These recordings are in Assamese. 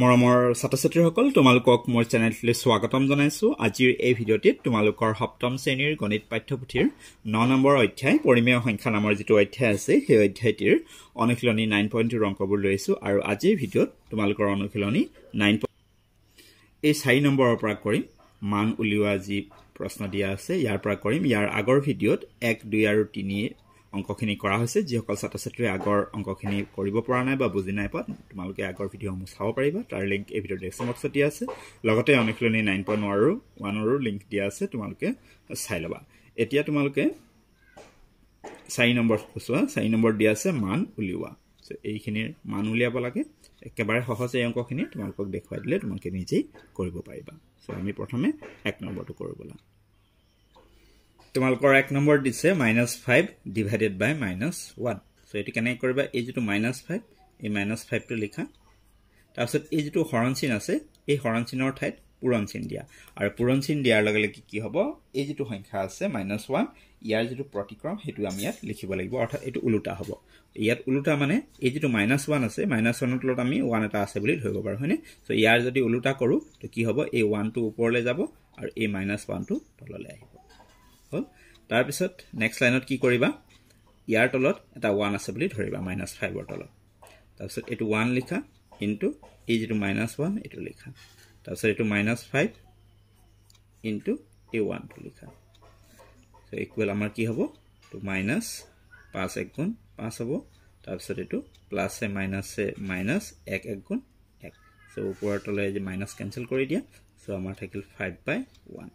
মৰমৰ ছাত্ৰ ছাত্ৰীসকল তোমালোকক মোৰ চেনেলটোলৈ স্বাগতম জনাইছোঁ। আজিৰ এই ভিডিঅ'টিত তোমালোকৰ সপ্তম শ্ৰেণীৰ গণিত পাঠ্যপুথিৰ ন নম্বৰ অধ্যায় পৰিমেয় সংখ্যা নামৰ যিটো অধ্যায় আছে সেই অধ্যায়টিৰ অনুশীলনী নাইন পইণ্ট টুৰ অংকবোৰ লৈ আহিছোঁ আৰু আজিৰ ভিডিঅ'ত তোমালোকৰ অনুশীলনী নাইন এই চাৰি নম্বৰৰ পৰা কৰিম। মান উলিওৱা যি প্ৰশ্ন দিয়া আছে ইয়াৰ পৰা কৰিম। ইয়াৰ আগৰ ভিডিঅ'ত এক দুই আৰু তিনি অংকখিনি কৰা হৈছে। যিসকল ছাত্ৰ ছাত্ৰীয়ে আগৰ অংকখিনি কৰিব পৰা নাই বা বুজি নাই পোৱা তোমালোকে আগৰ ভিডিঅ'সমূহ চাব পাৰিবা। তাৰ লিংক এই ভিডিঅ'ৰ ডেস্কশ্যন বক্সত দিয়া আছে। লগতে অনুশীলনী নাইন পইণ্ট ওৱানৰো ওৱানৰো লিংক দিয়া আছে তোমালোকে চাই ল'বা। এতিয়া তোমালোকে চাৰি নম্বৰ চোৱা। চাৰি নম্বৰ দিয়া আছে মান উলিওৱা। এইখিনিৰ মান উলিয়াব লাগে। একেবাৰে সহজ এই অংকখিনি তোমালোকক দেখুৱাই দিলে তোমালোকে নিজেই কৰিব পাৰিবা। চ' আমি প্ৰথমে এক নম্বৰটো কৰিব লাগে তোমালোকৰ এক নম্বৰ দিছে minus five divided by minus one so' এইটো কেনেকৈ কৰিবা? এই যিটো মাইনাছ ফাইভ এই মাইনাছ ফাইভটো লিখা। তাৰপিছত এই যিটো হৰণ চিন আছে এই হৰণ চিনৰ ঠাইত পূৰণ চিন দিয়া। আৰু পূৰণ চিন দিয়াৰ লগে লগে কি হ'ব? এই যিটো সংখ্যা আছে মাইনাছ ওৱান ইয়াৰ যিটো প্ৰতিক্ৰম সেইটো আমি ইয়াত লিখিব লাগিব। অৰ্থাৎ এইটো ওলোটা হ'ব। ইয়াত ওলোটা মানে এই যিটো মাইনাছ ওৱান আছে মাইনাছ ওৱানৰ তলত আমি ওৱান এটা আছে বুলি ধৰিব পাৰোঁ হয়নে? চ' ইয়াৰ যদি ওলোটা কৰোঁ তো কি হ'ব? এই ওৱানটো ওপৰলৈ যাব আৰু এই মাইনাছ ওৱানটো তললৈ আহিব। হ'ল। তাৰপিছত নেক্সট লাইনত কি কৰিবা? ইয়াৰ তলত এটা ওৱান আছে বুলি ধৰিবা মাইনাছ ফাইভৰ তলত। তাৰপিছত এইটো ওৱান লিখা ইনটু এই যিটো মাইনাছ ওৱান এইটো লিখা। তাৰপিছত এইটো মাইনাছ ফাইভ ইনটু এই ওৱানটো লিখা। ইকুৱেল আমাৰ কি হ'ব? টু মাইনাছ পাঁচ এক গুণ পাঁচ হ'ব। তাৰপিছত এইটো প্লাছে মাইনাছে মাইনাছ এক এক গুণ এক। চ' ওপৰৰ তলে যে মাইনাছ কেঞ্চেল কৰি দিয়া চ' আমাৰ থাকিল five by one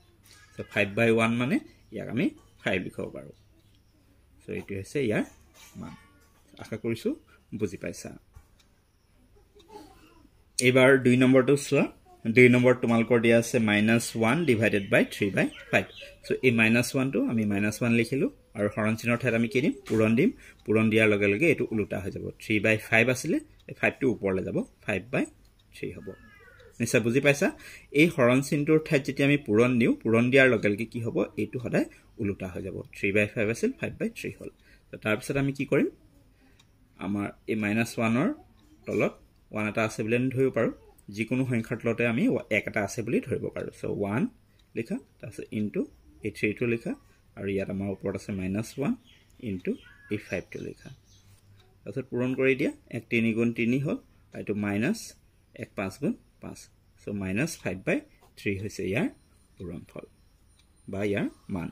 so' five by one মানে ইয়াক আমি ফাইভ লিখিব পাৰোঁ। চ' এইটো হৈছে ইয়াৰ মান। আশা কৰিছোঁ বুজি পাইছা। এইবাৰ দুই নম্বৰটো চোৱা। দুই নম্বৰ তোমালোকৰ দিয়া আছে minus one divided by three by five so' এই মাইনাছ ওৱানটো আমি মাইনাছ ওৱান লিখিলোঁ আৰু হৰণ চিনৰ ঠাইত আমি কি দিম? পূৰণ দিম। পূৰণ দিয়াৰ লগে লগে এইটো ওলোটা হৈ যাব। থ্ৰী বাই ফাইভ আছিলে এই ফাইভটো ওপৰলৈ যাব। ফাইভ বাই থ্ৰী হ'ব। নিশ্চয় বুজি পাইছা। এই হৰণ চিনটোৰ ঠাইত যেতিয়া আমি পূৰণ দিওঁ পূৰণ দিয়াৰ লগে লগে কি হ'ব? এইটো সদায় ওলোটা হৈ যাব। থ্ৰী বাই ফাইভ আছিল ফাইভ বাই থ্ৰী হ'ল। তাৰপিছত আমি কি কৰিম? আমাৰ এই মাইনাছ ওৱানৰ তলত ওৱান এটা আছে বুলি আমি ধৰিব পাৰোঁ। যিকোনো সংখ্যাৰ তলতে আমি এক এটা আছে বুলি ধৰিব পাৰোঁ। চ' ওৱান লিখা তাৰপিছত ইনটু এই থ্ৰীটো লিখা আৰু ইয়াত আমাৰ ওপৰত আছে মাইনাছ ওৱান ইনটু এই ফাইভটো লিখা। তাৰপিছত পূৰণ কৰি দিয়া এক তিনি গুণ তিনি হ'ল এইটো মাইনাছ এক পাঁচ গুণ পাঁচ so' minus five by three হৈছে ইয়াৰ পূৰণ ফল বা ইয়াৰ মান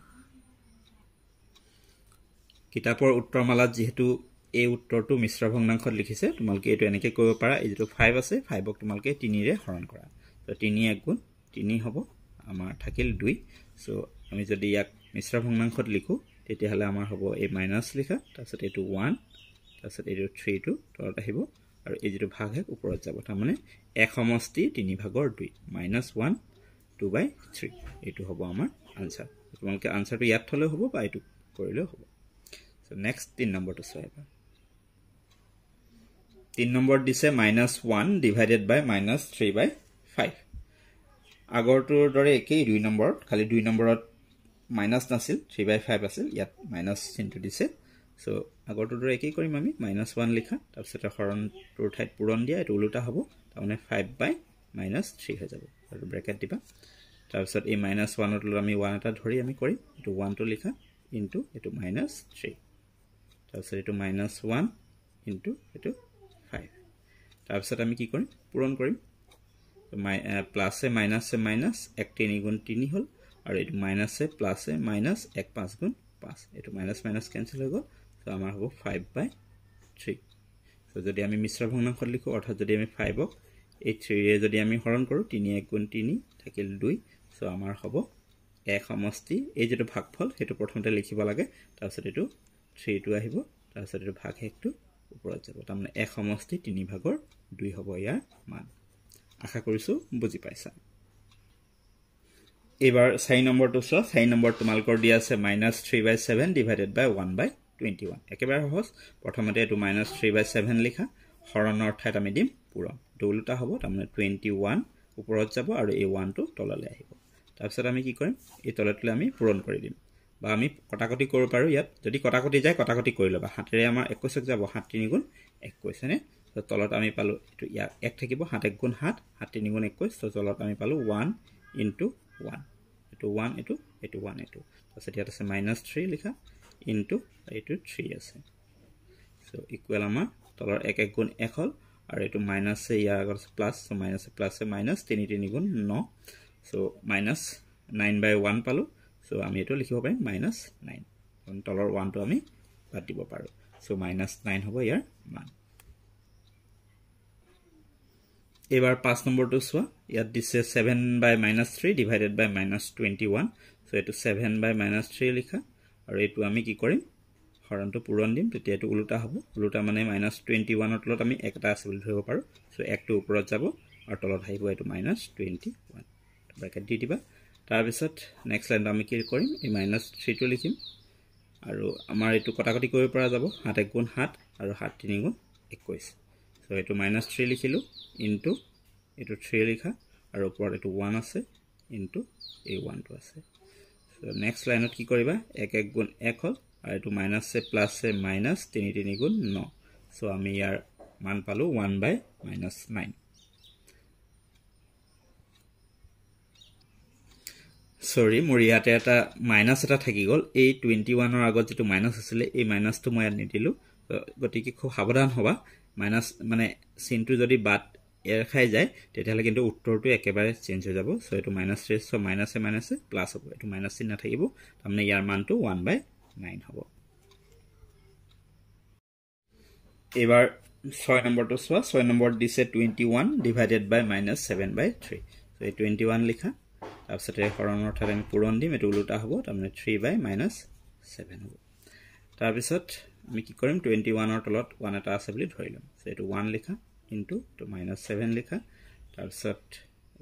কিতাপৰ উত্তৰমালাত যিহেতু এই উত্তৰটো মিশ্ৰ ভগ্নাংশত লিখিছে তোমালোকে এইটো এনেকৈ কৰিব পাৰা। এই যিটো ফাইভ আছে ফাইভক তোমালোকে তিনিৰে হৰণ কৰা। ত' তিনি এক গুণ তিনি হ'ব আমাৰ থাকিল দুই। চ' আমি যদি ইয়াক মিশ্ৰ ভগ্নাংশত লিখোঁ তেতিয়াহ'লে আমাৰ হ'ব এই মাইনাছ লিখা তাৰপিছত এইটো ওৱান তাৰপিছত এইটো থ্ৰীটো তলত আহিব। আৰু এই যিটো ভাগ হে ওপৰত যাব। তাৰমানে এক সমষ্টি তিনি ভাগৰ দুই minus one two by three এইটো হ'ব আমাৰ আনচাৰ তোমালোকে আনচাৰটো ইয়াত থ'লেও হ'ব বা এইটো কৰিলেও হ'ব। চ' নেক্সট তিনি নম্বৰটো চোৱা এবাৰ। তিনি নম্বৰত দিছে minus one divided by minus three by five আগৰটোৰ দৰে একেই দুই নম্বৰত খালি দুই নম্বৰত মাইনাছ নাছিল থ্ৰী বাই ফাইভ আছিল ইয়াত মাইনাছ চিনটো দিছে। চ' আগৰটোৰ দৰে একেই কৰিম আমি মাইনাছ ওৱান লিখা তাৰপিছতে হৰণটোৰ ঠাইত পূৰণ দিয়া এইটো ওলোটা হ'ব তাৰমানে ফাইভ বাই মাইনাছ থ্ৰী হৈ যাব আৰু ব্ৰেকেট দিবা। তাৰপিছত এই মাইনাছ ওৱানৰ তলত আমি ওৱান এটা ধৰি আমি কৰিম এইটো ওৱানটো লিখা ইনটু এইটো মাইনাছ থ্ৰী তাৰপিছত এইটো মাইনাছ ওৱান ইনটু এইটো ফাইভ তাৰপিছত আমি কি কৰিম? পূৰণ কৰিম। মাই প্লাছে মাইনাছে মাইনাছ এক তিনি গুণ তিনি হ'ল আৰু এইটো মাইনাছে প্লাছে মাইনাছ এক পাঁচ গুণ পাঁচ। এইটো মাইনাছ মাইনাছ কেঞ্চেল হৈ গ'ল। চ' আমাৰ হ'ব ফাইভ বাই থ্ৰী চ' যদি আমি মিশ্ৰ ভগ্নাংশত লিখোঁ অৰ্থাৎ যদি আমি ফাইভক এই থ্ৰীৰে যদি আমি হৰণ কৰোঁ তিনি এক গুণ তিনি থাকিল দুই। চ' আমাৰ হ'ব এক সমষ্টি। এই যিটো ভাগফল সেইটো প্ৰথমতে লিখিব লাগে। তাৰপিছত এইটো থ্ৰীটো আহিব। তাৰপিছত এইটো ভাগ শেষটো ওপৰত যাব। তাৰমানে এক সমষ্টি তিনি ভাগৰ দুই হ'ব ইয়াৰ মান। আশা কৰিছোঁ বুজি পাইছা। এইবাৰ চাৰি নম্বৰটো চোৱা। চাৰি নম্বৰ তোমালোকৰ দিয়া আছে minus three by seven divided by one by twenty one একেবাৰে সহজ। প্ৰথমতে এইটো মাইনাছ থ্ৰী বাই ছেভেন লিখা। হৰণৰ ঠাইত আমি দিম পূৰণ। এইটো হ'ব তাৰমানে টুৱেণ্টি ওৱান ওপৰত যাব আৰু এই ওৱানটো তললৈ আহিব। তাৰপিছত আমি কি কৰিম? এই তলতলৈ আমি পূৰণ কৰি দিম। বা আমি কটাকটি কৰিব পাৰোঁ ইয়াত। যদি কটাকটি যায় কটাকটি কৰি ল'বা। হাতেৰে আমাৰ একৈছক যাব সাত তিনি গুণ একৈছ হয়নে? তলত আমি পালোঁ এইটো ইয়াক এক থাকিব সাত এক গুণ সাত সাত তিনি গুণ একৈছ ত' তলত আমি পালোঁ ওৱান ইনটু ওৱান এইটো ওৱান এইটো এইটো ওৱান এইটো। তাৰপিছত ইয়াত আছে মাইনাছ থ্ৰী লিখা। ইনটু এইটো থ্ৰী আছে। চ' ইকুৱেল আমাৰ তলৰ এক এক গুণ এক হ'ল আৰু এইটো মাইনাছে ইয়াৰ আগত আছে প্লাছ চ' মাইনাছে প্লাছে মাইনাছ তিনি তিনি গুণ ন। So' minus nine by one পালোঁ চ' আমি এইটো লিখিব পাৰিম মাইনাছ নাইন তলৰ ওৱানটো আমি বাদ দিব পাৰোঁ। চ' মাইনাছ নাইন হ'ব ইয়াৰ মান। এইবাৰ পাঁচ নম্বৰটো চোৱা ইয়াত দিছে seven by minus three divided by minus twenty one so' এইটো ছেভেন বাই মাইনাছ থ্ৰী লিখা। আৰু এইটো আমি কি কৰিম? হৰণটো পূৰণ দিম তেতিয়া এইটো ওলোটা হ'ব। ওলোটা মানে মাইনাছ টুৱেণ্টি ওৱানৰ তলত আমি একটা আছে বুলি ধৰিব পাৰোঁ। চ' একটো ওপৰত যাব আৰু তলত আহিব এইটো মাইনাছ টুৱেণ্টি ওৱান ব্ৰেকেট দি দিবা। তাৰপিছত নেক্সট লাইনটো আমি কি কৰিম? এই মাইনাছ থ্ৰীটো লিখিম। আৰু আমাৰ এইটো কটাকটি কৰিব পৰা যাব। সাত এক গুণ সাত আৰু সাত তিনি গুণ একৈছ চ' এইটো মাইনাছ থ্ৰী লিখিলোঁ। ইনটু এইটো থ্ৰী লিখা। আৰু ওপৰত এইটো ওৱান আছে। ইনটু এই ওৱানটো আছে। নেক্সট লাইনত কি কৰিবা? এক এক গুণ এক হ'ল আৰু এইটো মাইনাছে প্লাছে মাইনাছ তিনি তিনি গুণ ন। চ' আমি ইয়াৰ মান পালোঁ ওৱান বাই মাইনাছ নাইন চৰি মোৰ ইয়াতে এটা মাইনাছ এটা থাকি গ'ল। এই টুৱেণ্টি ওৱানৰ আগত যিটো মাইনাছ আছিলে এই মাইনাছটো মই ইয়াত নিদিলোঁ। গতিকে খুব সাৱধান হ'বা। মাইনাছ মানে চিনটো যদি বাট এৰ খাই যায় তেতিয়াহ'লে কিন্তু উত্তৰটো একেবাৰে চেঞ্জ হৈ যাব। চ' এইটো মাইনাছ থ্ৰী চ' মাইনাছে মাইনাছে প্লাছ হ'ব। এইটো মাইনাছ চিন নাথাকিব তাৰমানে ইয়াৰ মানটো ওৱান বাই নাইন হ'ব। এইবাৰ ছয় নম্বৰটো চোৱা। ছয় নম্বৰত দিছে twenty one divided by minus seven by three so' এই টুৱেণ্টি ওৱান লিখা। তাৰপিছতে হৰণৰ ঠাইত আমি পূৰণ দিম। এইটো ওলোটা হ'ব তাৰমানে থ্ৰী বাই মাইনাছ ছেভেন হ'ব। তাৰপিছত আমি কি কৰিম? টুৱেণ্টি ওৱানৰ তলত ওৱান এটা আছে বুলি ধৰি ল'ম। চ' এইটো ওৱান লিখা। ইনটু এইটো মাইনাছ ছেভেন লিখা তাৰপিছত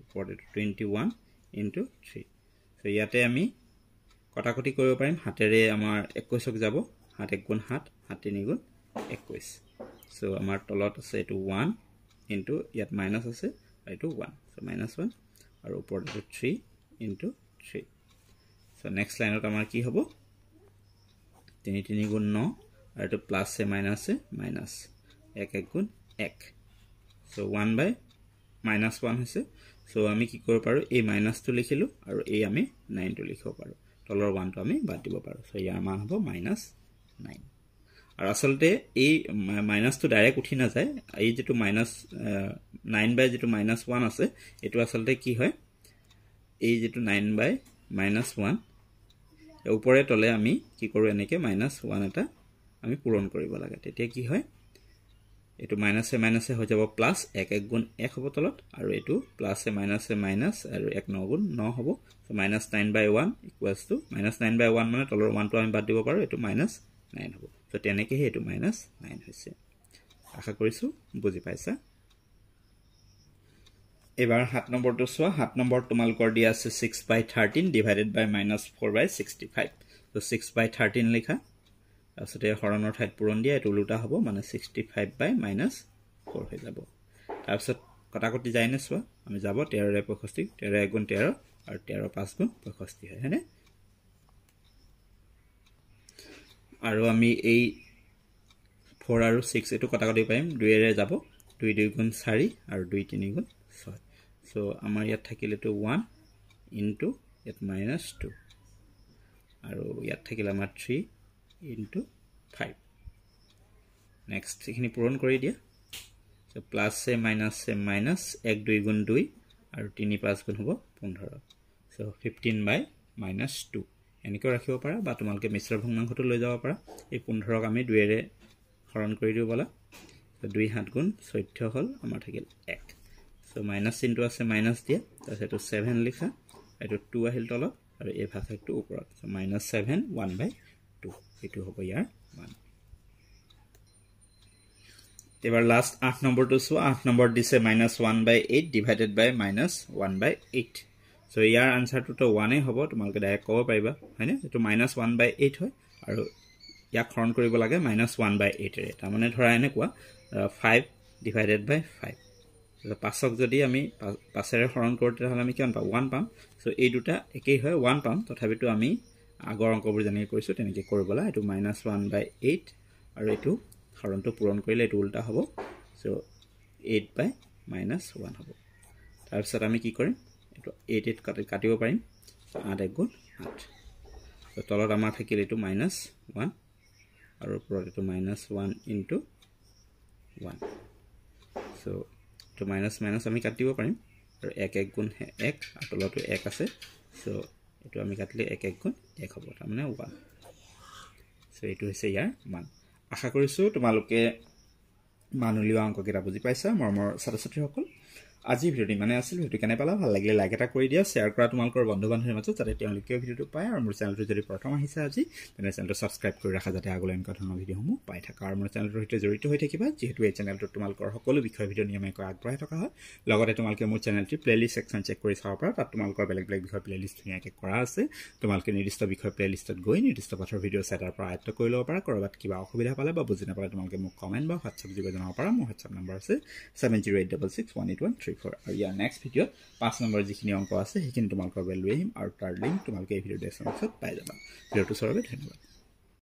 ওপৰত এইটো twenty one into three so' ইয়াতে আমি কটাকটি কৰিব পাৰিম। হাতেৰে আমাৰ একৈছক যাব। সাত এক গুণ সাত সাত তিনি গুণ একৈছ চ' আমাৰ তলত আছে এইটো ওৱান ইনটু ইয়াত মাইনাছ আছে আৰু এইটো ওৱান চ' মাইনাছ ওৱান আৰু ওপৰত এইটো three into three so' next লাইনত আমাৰ কি হ'ব? তিনি তিনি গুণ ন আৰু এইটো প্লাছে মাইনাছে মাইনাছ এক এক গুণ এক। So' one by minus one হৈছে। চ' আমি কি কৰিব পাৰোঁ? এই মাইনাছটো লিখিলোঁ আৰু এই আমি নাইনটো লিখিব পাৰোঁ। তলৰ ওৱানটো আমি বাদ দিব পাৰোঁ। চ' ইয়াৰ মান হ'ব মাইনাছ নাইন আৰু আচলতে এই মাইনাছটো ডাইৰেক্ট উঠি নাযায়। এই যিটো মাইনাছ নাইন বাই যিটো মাইনাছ ওৱান আছে এইটো আচলতে কি হয়? এই যিটো নাইন বাই মাইনাছ ওৱান ওপৰে তলে আমি কি কৰোঁ এনেকৈ মাইনাছ ওৱান এটা আমি পূৰণ কৰিব লাগে। তেতিয়া কি হয়? এইটো মাইনাছে মাইনাছে হৈ যাব প্লাছ এক এক গুণ এক হ'ব তলত আৰু এইটো প্লাছে মাইনাছে মাইনাছ আৰু এক ন গুণ ন হ'ব। So' minus nine by one equals to minus nine by one মানে তলৰ ওৱানটো আমি বাদ দিব পাৰোঁ এইটো মাইনাছ নাইন হ'ব। চ' তেনেকৈহে এইটো মাইনাছ নাইন হৈছে। আশা কৰিছোঁ বুজি পাইছা। এইবাৰ সাত নম্বৰটো চোৱা সাত নম্বৰত তোমালোকৰ দিয়া আছে six by thirteen divided by minus four by sixty five six by thirteen লিখা। তাৰপিছতে হৰণৰ ঠাইত পূৰণ দিয়া এইটো ওলোটা হ'ব মানে sixty five by minus four হৈ যাব। তাৰপিছত কটাকটি যায়নে চোৱা? আমি যাব তেৰৰে পঁয়ষষ্ঠি তেৰ এক গুণ তেৰ আৰু তেৰ পাঁচ গুণ পঁয়ষষ্ঠি হয় হয়নে? আৰু আমি এই ফ'ৰ আৰু ছিক্স এইটো কটাকটি পাৰিম দুইৰে যাব দুই দুই গুণ চাৰি আৰু দুই তিনি গুণ ছয়। চ' আমাৰ ইয়াত থাকিল এইটো ওৱান ইনটু ইয়াত মাইনাছ টু আৰু ইয়াত থাকিল আমাৰ থ্ৰী ইনটু ফাইভ নেক্সট এইখিনি পূৰণ কৰি দিয়া। চ' প্লাছে মাইনাছে মাইনাছ এক দুই গুণ দুই আৰু তিনি পাঁচ গুণ হ'ব পোন্ধৰ। So' fifteen by minus two এনেকৈও ৰাখিব পাৰা বা তোমালোকে মিশ্ৰ ভগ্নাংশটো লৈ যাব পাৰা। এই পোন্ধৰক আমি দুয়েৰে হৰণ কৰি দিওঁ ব'লা। দুই সাত গুণ চৈধ্য হ'ল আমাৰ থাকিল এক। চ' মাইনাছ চিনটো আছে মাইনাছ দিয়া। তাৰপিছত এইটো ছেভেন লিখা। এইটো টু আহিল তলত আৰু এই ভাষাটো ওপৰত। So' minus seven one by two এইটো হ'ব ইয়াৰ মান এইবাৰ লাষ্ট আঠ নম্বৰটো চোৱা আঠ নম্বৰ দিছে minus one by eight divided by minus one by eight so' ইয়াৰ আনচাৰটোতো ওৱানেই হ'ব তোমালোকে ডাইৰেক্ট ক'ব পাৰিবা হয়নে? এইটো মাইনাছ ওৱান বাই এইট হয় আৰু ইয়াক হৰণ কৰিব লাগে মাইনাছ ওৱান বাই এইটেৰে তাৰমানে ধৰা এনেকুৱা ফাইভ ডিভাইডেড বাই ফাইভ পাঁচক যদি আমি পাঁচেৰে হৰণ কৰোঁ তেতিয়াহ'লে আমি কিমান পাম? ওৱান পাম। চ' এই দুটা একেই হয় ওৱান পাম। তথাপিতো আমি আগৰ অংকবোৰ যেনেকৈ কৰিছোঁ তেনেকৈ কৰিব লাগে এইটো মাইনাছ ওৱান বাই এইট আৰু এইটো হৰণটো পূৰণ কৰিলে এইটো উল্টা হ'ব। So' eight by minus one হ'ব। তাৰপিছত আমি কি কৰিম? এইটো এইট এইট কাটি কাটিব পাৰিম। আঠ এক গুণ আঠ। চ' তলত আমাৰ থাকিল এইটো মাইনাছ ওৱান আৰু ওপৰত এইটো minus one into one so' এইটো মাইনাছ মাইনাছ আমি কাটিব পাৰিম। আৰু এক এক গুণ এক আৰু তলতো এক আছে। চ' এইটো আমি কাটিলে এক এক গুণ এক হ'ব তাৰমানে ওৱান। চ' এইটো হৈছে ইয়াৰ মান। আশা কৰিছোঁ তোমালোকে মান উলিওৱা অংককেইটা বুজি পাইছা মৰমৰ ছাত্ৰ ছাত্ৰীসকল আজিৰ ভিডিঅ'টো ইমানে আছিল ভিডিঅ'টো কেনে পালা ভাল লাগিলে লাইক এটা কৰি দিয়া শ্বেয়াৰ কৰা তোমালোকৰ বন্ধু বান্ধৱীৰ মাজত যাতে তেওঁলোকেও ভিডিঅ'টো পায় আৰু মোৰ চেনেলটো যদি প্ৰথম আহিছে আজি তেনে চেনেলটো ছাবস্ক্ৰাইব কৰি ৰাখা যাতে আগলৈ এনেকুৱা ধৰণৰ ভিডিঅ'সমূহ পাই থাকা। আৰু মোৰ চেনেলটোৰ সৈতে জড়িত হৈ থাকিবা যিহেতু এই চেনেলটোত তোমালোকৰ সকলো বিষয় ভিডিঅ' নিয়মীয়াকৈ আগবঢ়াই থকা হয়। লগতে তোমালোকে মোৰ চেনেলটিৰ প্লে'লিষ্ট ছেকশ্যন চেক কৰি চাব পাৰা তাত তোমালোকৰ বেলেগ বেলেগ বিষয় প্লে'লিষ্ট ধুনীয়াকৈ কৰা আছে। তোমালোকে নিৰ্দিষ্ট বিষয় প্লে'লিষ্টত গৈ নিৰ্দিষ্ট পাঠৰ ভিডিঅ' চাই তাৰ পৰা আয়ত্ব কৰি ল'ব পাৰা ক'ৰবাত কিবা অসুবিধা পালে বা বুজি নাপালে তোমালোকে মোক কমেণ্ট বা হোৱাটছআপ যোগে জনাব পাৰা মোৰ হোৱাটছআপ নম্বৰ আছে seven zero' eight double six one eight one three four আৰু ইয়াৰ নেক্সট ভিডিঅ'ত পাঁচ নম্বৰ যিখিনি অংক আছে সেইখিনি তোমালোকৰ বাবে লৈ আহিম আৰু তাৰ লিংক তোমালোকে এই ভিডিঅ' ডেছক্ৰিপশ্যনত পাই যাবা। ভিডিঅ'টো চোৱাৰ বাবে ধন্যবাদ।